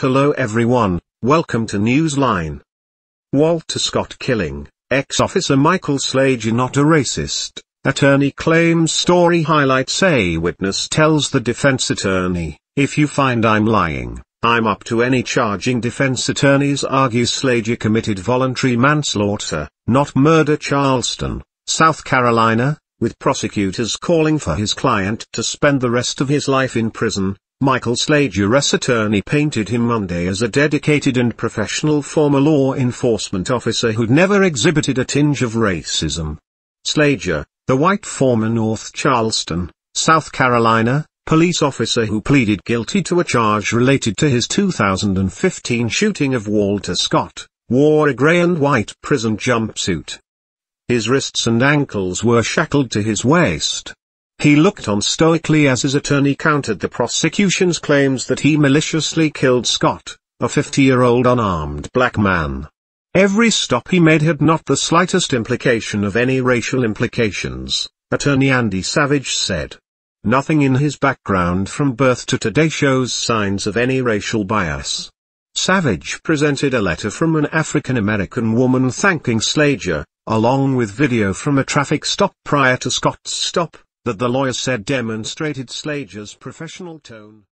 Hello everyone, welcome to Newsline. Walter Scott killing, ex-officer Michael Slager not a racist, attorney claims story highlights a witness tells the defense attorney, if you find I'm lying, I'm up to any charging defense attorneys argue Slager committed voluntary manslaughter, not murder Charleston, South Carolina, with prosecutors calling for his client to spend the rest of his life in prison, Michael Slager's attorney painted him Monday as a dedicated and professional former law enforcement officer who'd never exhibited a tinge of racism. Slager, the white former North Charleston, South Carolina, police officer who pleaded guilty to a charge related to his 2015 shooting of Walter Scott, wore a grey and white prison jumpsuit. His wrists and ankles were shackled to his waist. He looked on stoically as his attorney countered the prosecution's claims that he maliciously killed Scott, a 50-year-old unarmed black man. Every stop he made had not the slightest implication of any racial implications, attorney Andy Savage said. Nothing in his background from birth to today shows signs of any racial bias. Savage presented a letter from an African-American woman thanking Slager, along with video from a traffic stop prior to Scott's stop, that the lawyer said demonstrated Slager's professional tone.